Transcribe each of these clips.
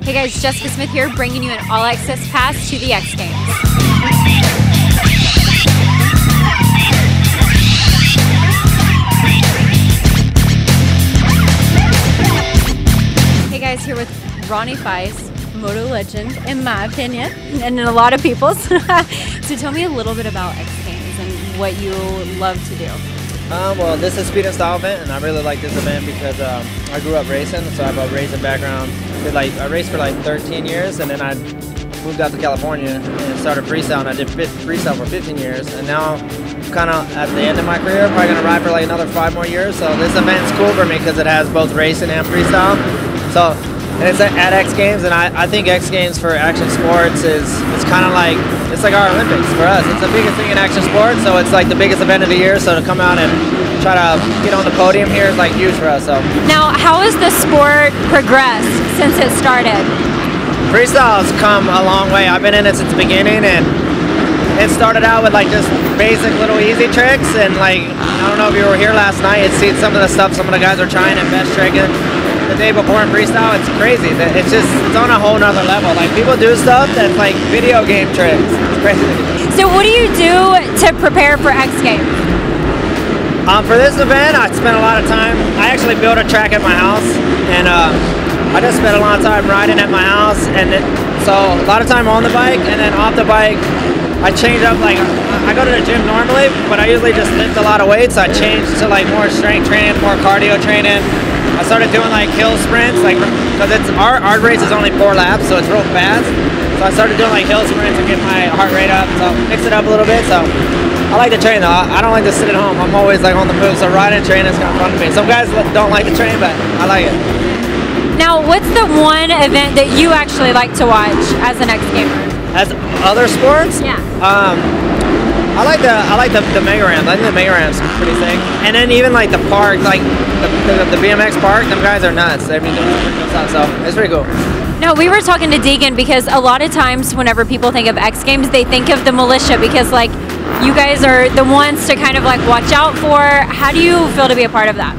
Hey guys, Jessica Smith here, bringing you an all access pass to the X Games. Hey guys, here with Ronnie Faisst, Moto legend, in my opinion, and in a lot of people's. so tell me a little bit about X Games and what you love to do. Um, well, this is speed and style event, and I really like this event because um, I grew up racing, so I have a racing background. Did like I raced for like 13 years, and then I moved out to California and started freestyle. And I did freestyle for 15 years, and now kind of at the end of my career, probably gonna ride for like another five more years. So this event's cool for me because it has both racing and freestyle. So and it's at, X Games, and I, I think X Games for action sports is it's kind of like it's like our Olympics for us. It's the biggest thing in action sports, so it's like the biggest event of the year. So to come out and try to get on the podium here is like huge for us. So Now, how has the sport progressed since it started? freestyle's come a long way. I've been in it since the beginning, and it started out with like just basic little easy tricks. And like I don't know if you were here last night and seen some of the stuff some of the guys are trying and best tricking the day before in freestyle. It's crazy. It's just it's on a whole nother level. Like people do stuff that's like video game tricks. It's crazy. So, what do you do to prepare for X Games? Um, for this event, I spent a lot of time. I actually built a track at my house, and uh, I just spent a lot of time riding at my house. And it, so a lot of time on the bike, and then off the bike, I change up. Like I go to the gym normally, but I usually just lift a lot of weights. I changed to like more strength training, more cardio training. I started doing like hill sprints, like because it's our our race is only four laps, so it's real fast. So I started doing like hill sprints to get my heart rate up. So mix it up a little bit. So I like to train though. I I don't like to sit at home. I'm always like on the move. So riding and training is kind of fun to me. Some guys don't like to train, but I like it. Now, what's the one event that you actually like to watch as an X Gamer? As other sports, Yeah. Um, I like the I like the, the mega ramp. I think the mega ramp's pretty sick. And then even like the park, like the, the, the BMX park, them guys are nuts. They've been doing stuff. So it's pretty cool. No, we were talking to Deegan because a lot of times, whenever people think of X Games, they think of the Mulisha because, like, you guys are the ones to kind of like watch out for. How do you feel to be a part of that?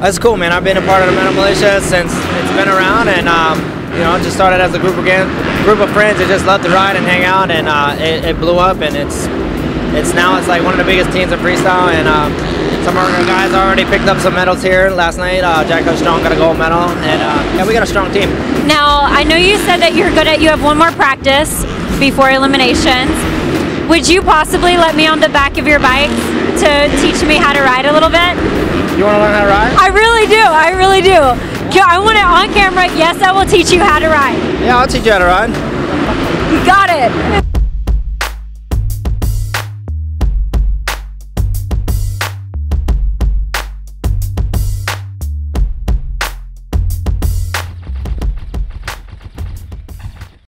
That's cool, man. I've been a part of the Metal Mulisha since it's been around, and um, you know, just started as a group again, group of friends that just love to ride and hang out, and uh, it, it blew up, and it's it's now it's like one of the biggest teams in freestyle, and um, some of our guys already picked up some medals here last night. Uh, Jack Strong got a gold medal, and uh, yeah, we got a strong team. Now, I know you said that you're good at. You have one more practice before eliminations. Would you possibly let me on the back of your bike to teach me how to ride a little bit? You want to learn how to ride? I really do. I really do. I want it on camera. Yes, I will teach you how to ride. Yeah, I'll teach you how to ride. You got it.